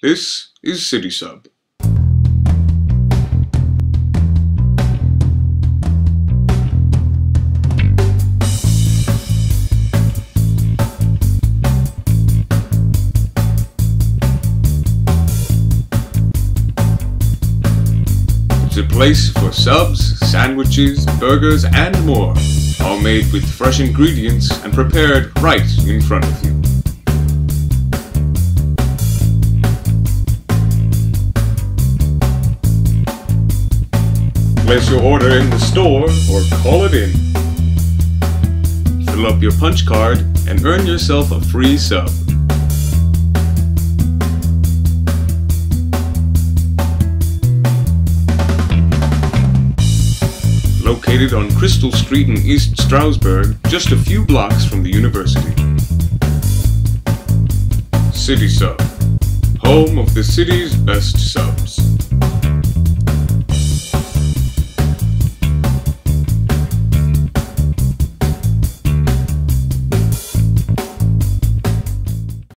This is City Sub. It's a place for subs, sandwiches, burgers, and more, all made with fresh ingredients and prepared right in front of you. Place your order in the store or call it in. Fill up your punch card and earn yourself a free sub. Located on Crystal Street in East Stroudsburg, just a few blocks from the university. City Sub, home of the city's best subs.